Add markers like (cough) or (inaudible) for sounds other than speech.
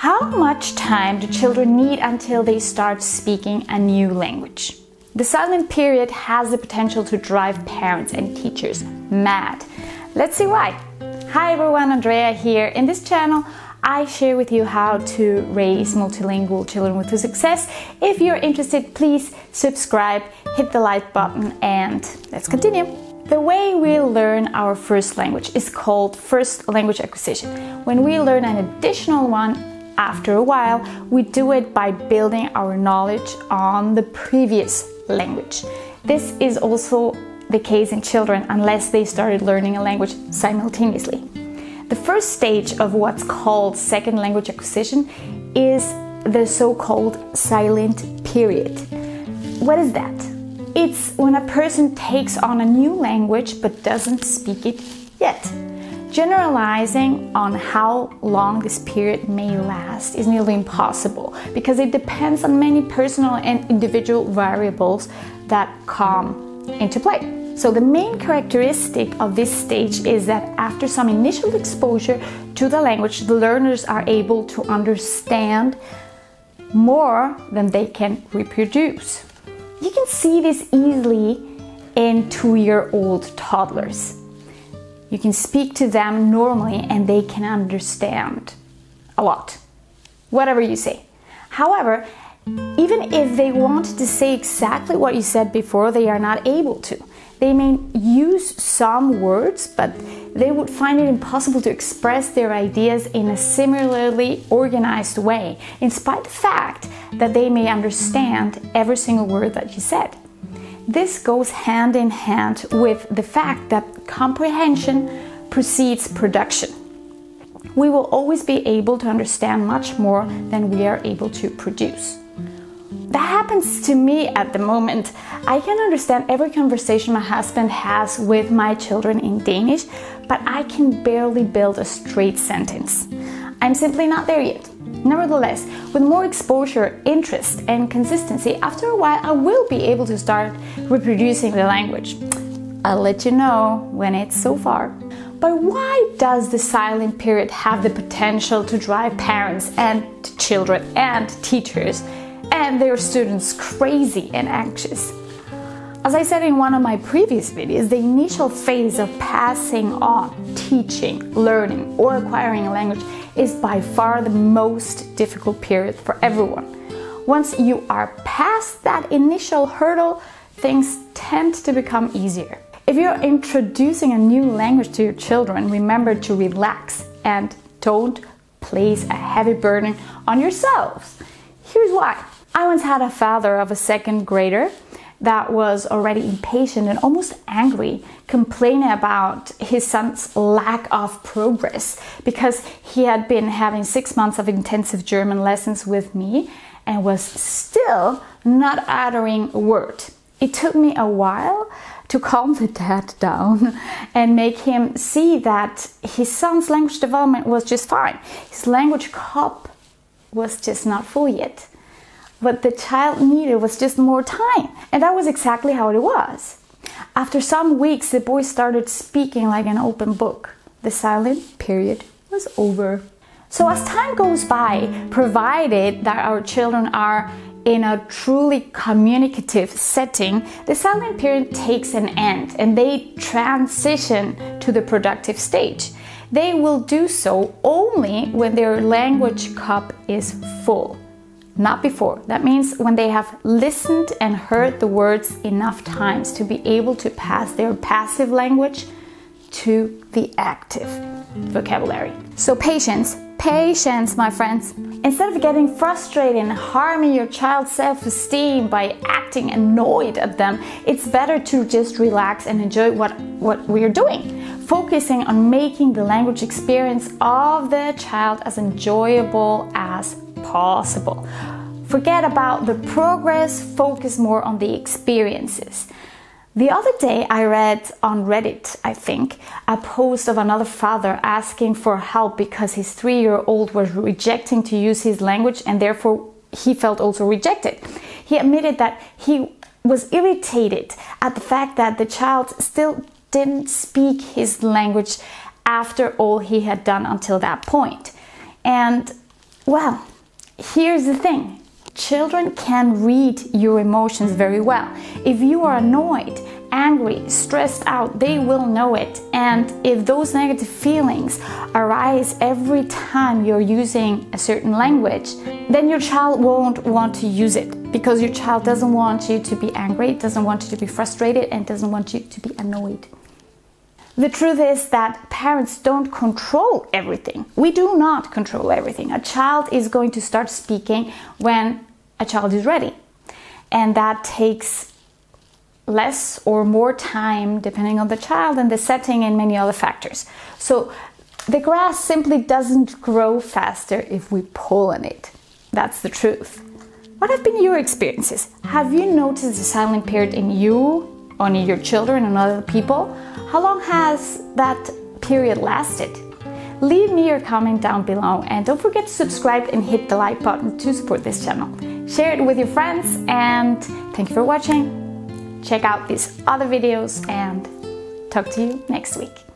How much time do children need until they start speaking a new language? The silent period has the potential to drive parents and teachers mad. Let's see why. Hi everyone, Andrea here. In this channel, I share with you how to raise multilingual children with success. If you're interested, please subscribe, hit the like button, and let's continue. The way we learn our first language is called first language acquisition. When we learn an additional one, after a while, we do it by building our knowledge on the previous language. This is also the case in children unless they started learning a language simultaneously. The first stage of what's called second language acquisition is the so called silent period. What is that? It's when a person takes on a new language but doesn't speak it yet. Generalizing on how long this period may last is nearly impossible because it depends on many personal and individual variables that come into play. So, the main characteristic of this stage is that after some initial exposure to the language, the learners are able to understand more than they can reproduce. You can see this easily in two year old toddlers. You can speak to them normally and they can understand a lot, whatever you say. However, even if they wanted to say exactly what you said before, they are not able to. They may use some words, but they would find it impossible to express their ideas in a similarly organized way, in spite of the fact that they may understand every single word that you said. This goes hand in hand with the fact that comprehension precedes production. We will always be able to understand much more than we are able to produce. That happens to me at the moment. I can understand every conversation my husband has with my children in Danish, but I can barely build a straight sentence. I'm simply not there yet. Nevertheless, with more exposure, interest, and consistency, after a while I will be able to start reproducing the language. I'll let you know when it's so far. But why does the silent period have the potential to drive parents and children and teachers and their students crazy and anxious? As I said in one of my previous videos, the initial phase of passing on, teaching, learning, or acquiring a language is by far the most difficult period for everyone. Once you are past that initial hurdle, things tend to become easier. If you're introducing a new language to your children, remember to relax and don't place a heavy burden on yourselves. Here's why. I once had a father of a second grader that was already impatient and almost angry, complaining about his son's lack of progress because he had been having six months of intensive German lessons with me and was still not uttering a word. It took me a while to calm the dad (laughs) down and make him see that his son's language development was just fine. His language cup was just not full yet. What the child needed was just more time. And that was exactly how it was. After some weeks, the boy started speaking like an open book. The silent period was over. So, as time goes by, provided that our children are in a truly communicative setting, the silent period takes an end and they transition to the productive stage. They will do so only when their language cup is full not before. That means when they have listened and heard the words enough times to be able to pass their passive language to the active vocabulary. So, patience, patience, my friends. Instead of getting frustrated and harming your child's self esteem by acting annoyed at them, it's better to just relax and enjoy what, what we're doing. Focusing on making the language experience of the child as enjoyable as possible. Forget about the progress, focus more on the experiences. The other day, I read on Reddit, I think, a post of another father asking for help because his three year old was rejecting to use his language and therefore he felt also rejected. He admitted that he was irritated at the fact that the child still didn't speak his language after all he had done until that point. And Well, here's the thing children can read your emotions very well. If you are annoyed, angry, stressed out, they will know it. And if those negative feelings arise every time you're using a certain language, then your child won't want to use it because your child doesn't want you to be angry, doesn't want you to be frustrated, and doesn't want you to be annoyed. The truth is that parents don't control everything. We do not control everything. A child is going to start speaking when a child is ready. And that takes less or more time depending on the child and the setting and many other factors. So the grass simply doesn't grow faster if we pull on it. That's the truth. What have been your experiences? Have you noticed the silent period in you, on your children, and other people? How long has that period lasted? Leave me your comment down below and don't forget to subscribe and hit the like button to support this channel. Share it with your friends and thank you for watching. Check out these other videos and talk to you next week.